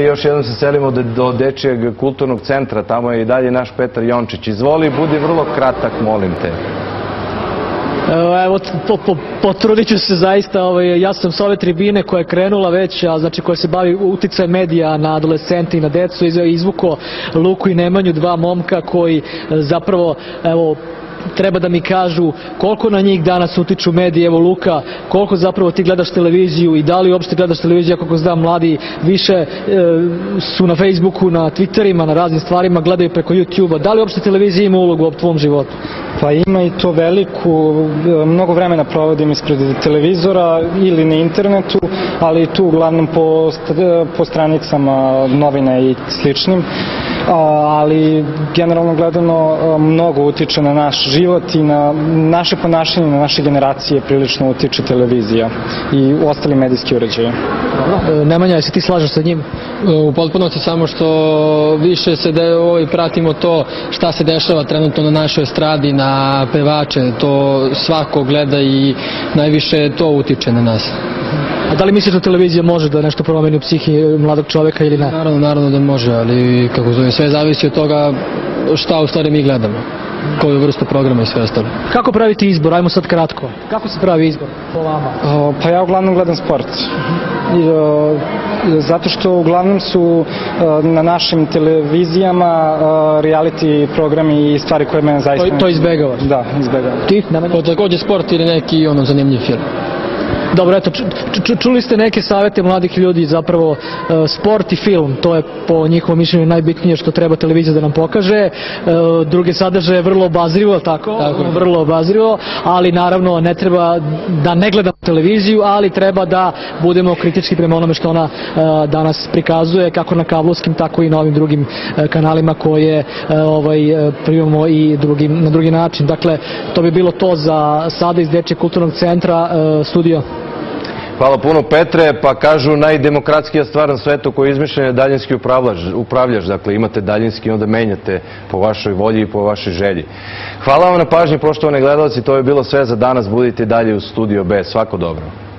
Još jednom se selimo do, Dečijeg kulturnog centra, tamo je i dalje naš Petar Jončić. Izvoli, budi vrlo kratak, molim te. Evo, po, po, potrudit ću se zaista, ovaj, ja sam s ove tribine koja je krenula već, a znači koja se bavi uticajem medija na adolescente i na decu, izvuko Luku i Nemanju, dva momka koji e, zapravo, evo, treba da mi kažu koliko na njih danas utiču mediji, evo Luka, koliko zapravo ti gledaš televiziju i da li uopšte gledaš televiziju, kako znam, mladi više e, su na Facebooku, na Twitterima, na raznim stvarima, gledaju preko YouTube-a. Da li uopšte televizija ima ulogu u tvom životu? Pa ima i to veliku, mnogo vremena provodim ispred televizora ili na internetu, ali tu uglavnom po, po stranicama novina i sličnim ali generalno gledano mnogo utiče na naš život i na naše ponašanje, na naše generacije prilično utiče televizija i ostali medijski uređaje. Nemanja, jesi ti slažeš sa njim? U potpunosti samo što više se de, ovaj, pratimo to šta se dešava trenutno na našoj stradi, na pevače, to svako gleda i najviše to utiče na nas. A da li misliš da televizija može da nešto promeni u psihi mladog čoveka ili ne? Naravno, naravno da može, ali kako zove, sve zavisi od toga šta u stvari mi gledamo koju vrstu programa i sve ostalo. Kako praviti izbor? Ajmo sad kratko. Kako se pravi izbor po vama? O, pa ja uglavnom gledam sport. I, o, zato što uglavnom su o, na našim televizijama reality programi i stvari koje mene zaista... To, to izbegavaš? Da, izbegavam. Ti? Nemanja? To takođe sport ili neki ono zanimljiv film. Dobro, eto, čuli ste neke savete mladih ljudi, zapravo uh, sport i film, to je po njihovom mišljenju najbitnije što treba televizija da nam pokaže. Uh, druge sadržaje vrlo obazrivo, tako? tako vrlo obazrivo, ali naravno ne treba da ne gledamo televiziju, ali treba da budemo kritički prema onome što ona uh, danas prikazuje, kako na kablovskim, tako i na ovim drugim kanalima koje ovaj, primamo i drugim, na drugi način. Dakle, to bi bilo to za sada iz Dečje kulturnog centra, studio. Hvala puno Petre, pa kažu najdemokratskija stvar na svetu koju izmišljen je daljinski upravljač, dakle imate daljinski i onda menjate po vašoj volji i po vašoj želji. Hvala vam na pažnji poštovane gledalci, to je bilo sve za danas, budite dalje u Studio B, svako dobro.